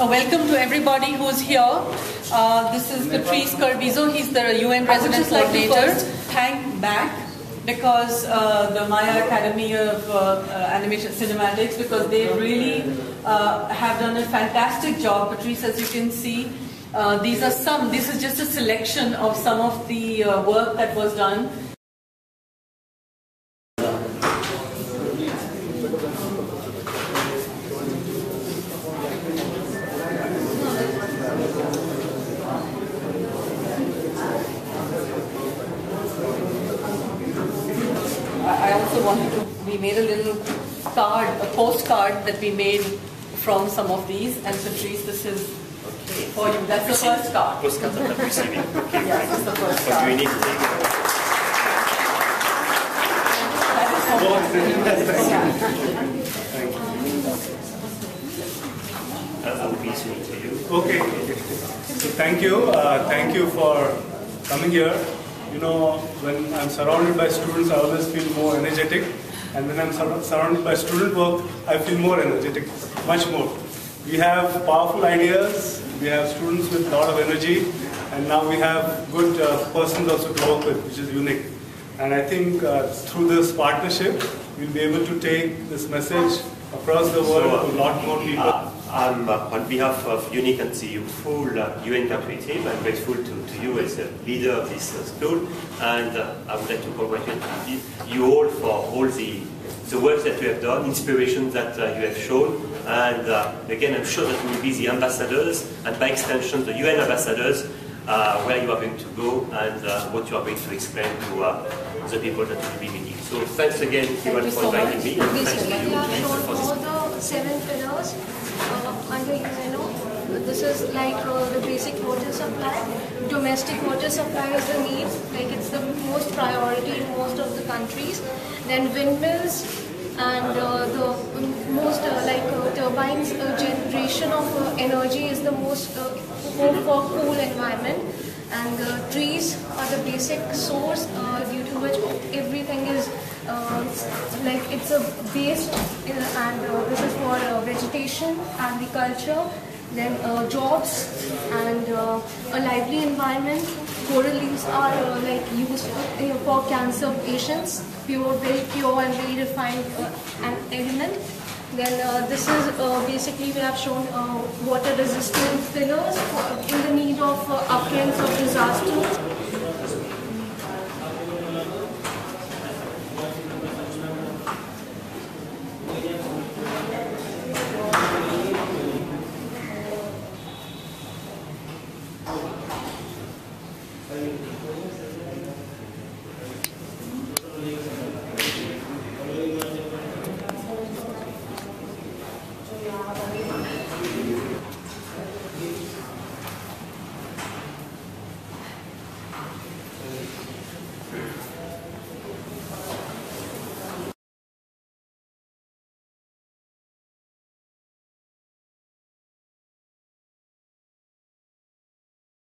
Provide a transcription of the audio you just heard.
Welcome to everybody who's here. Uh, this is Patrice Coeur-Bizot. He's the UN I would Resident just like Coordinator. Thank back because uh, the Maya Academy of uh, uh, Animation Cinematics because they really uh, have done a fantastic job. Patrice, as you can see, uh, these are some. This is just a selection of some of the uh, work that was done. Also wanted to, we made a little card, a postcard that we made from some of these. And Patrice, this is for you. That's the first card. Postcards that I'm receiving. Okay, Yeah, this is the first What do card. we need to take? That is for will be listening to you. Okay. So thank you. Uh, thank you for coming here. You know, when I'm surrounded by students, I always feel more energetic. And when I'm sur- surrounded by student work, I feel more energetic, much more. We have powerful ideas. We have students with a lot of energy. And now we have good uh, persons also to work with, which is unique. And I think uh, through this partnership, we'll be able to take this message across the world to a lot more people. Uh, I'm, uh, on behalf of UNIC and the full uh, UN country team, I'm grateful to, to you as a leader of this uh, school, and uh, I would like to congratulate you- you all for all the, the work that you have done, inspiration that uh, you have shown, and uh, again, I'm sure that we will be the ambassadors, and by extension, the UN ambassadors, uh, where you are going to go and uh, what you are going to explain to uh, the people that you will be meeting. So thanks again, everyone, you for so inviting much. me, and thanks to Basically, you we have shown for this all the seven pillars under UNO. This is like uh, the basic water supply. Domestic water supply is the need, like it's the most priority in most of the countries. Then windmills and uh, the most uh, like uh, turbines generation of uh, energy is the most uh, hope for cool environment. And uh, trees are the basic source due to which everything is uh, like it's a base uh, and uh, this is for uh, vegetation, agriculture, then uh, jobs and uh, a lively environment. Coral leaves are uh, like used for cancer patients, pure, very pure and very refined uh, an element. Then this is basically we have shown water resistant pillars for, in the need of uh, occurrence of disasters.